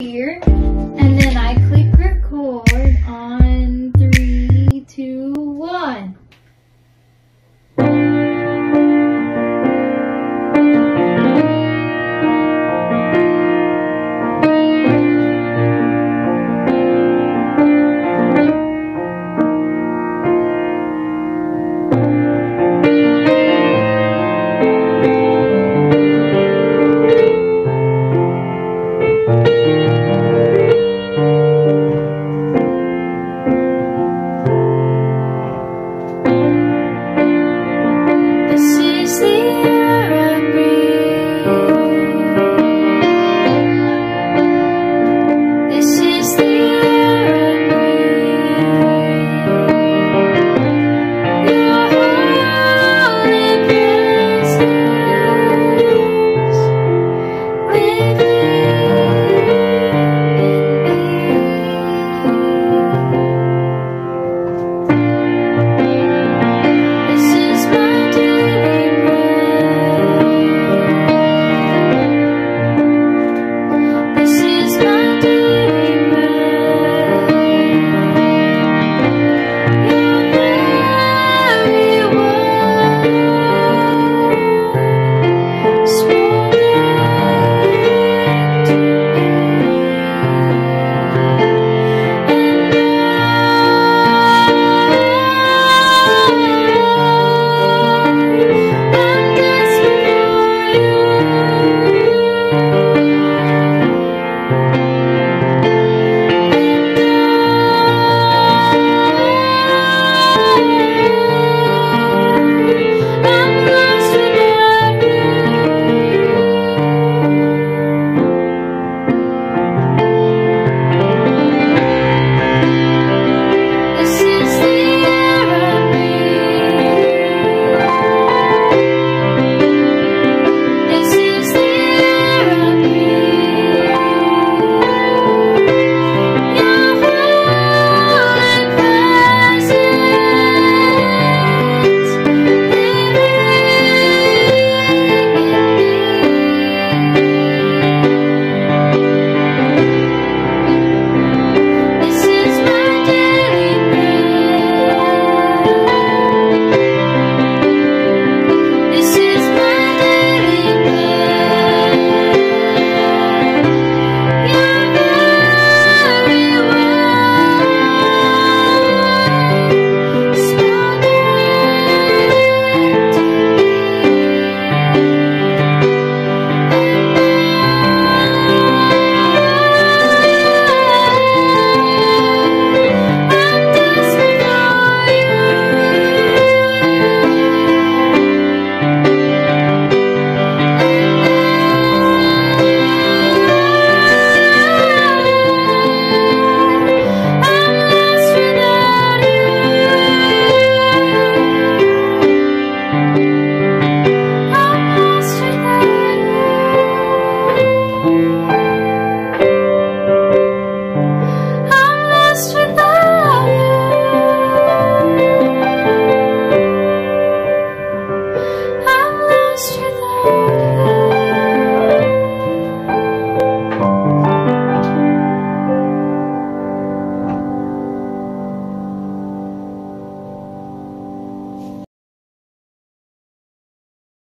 here, and then I